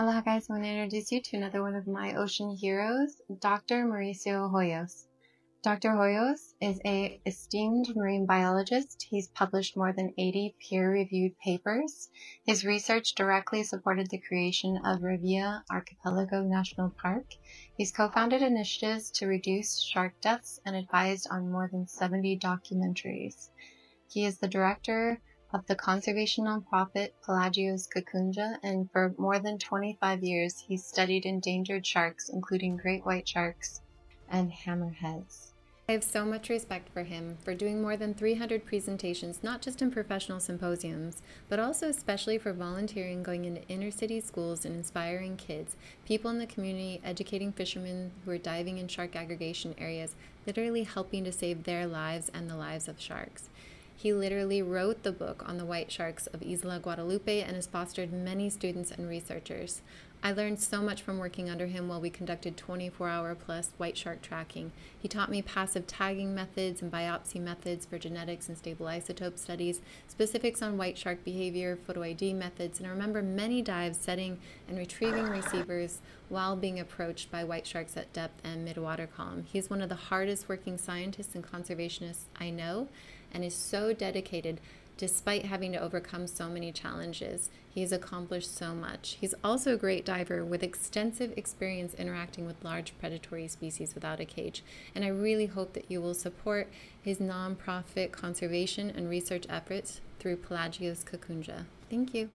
Aloha guys, I want to introduce you to another one of my ocean heroes, Dr. Mauricio Hoyos. Dr. Hoyos is a esteemed marine biologist. He's published more than 80 peer-reviewed papers. His research directly supported the creation of Revilla Archipelago National Park. He's co-founded initiatives to reduce shark deaths and advised on more than 70 documentaries. He is the director of the conservation nonprofit Pelagios Kakunja, and for more than 25 years he's studied endangered sharks, including great white sharks and hammerheads. I have so much respect for him for doing more than 300 presentations, not just in professional symposiums, but also especially for volunteering going into inner city schools and inspiring kids, people in the community, educating fishermen who are diving in shark aggregation areas, literally helping to save their lives and the lives of sharks. He literally wrote the book on the white sharks of Isla Guadalupe and has fostered many students and researchers. I learned so much from working under him while we conducted 24 hour plus white shark tracking. He taught me passive tagging methods and biopsy methods for genetics and stable isotope studies, specifics on white shark behavior, photo ID methods, and I remember many dives setting and retrieving receivers while being approached by white sharks at depth and midwater column. He's one of the hardest working scientists and conservationists I know and is so dedicated despite having to overcome so many challenges. He's accomplished so much. He's also a great diver with extensive experience interacting with large predatory species without a cage. And I really hope that you will support his nonprofit conservation and research efforts through Pelagios Kakunja. Thank you.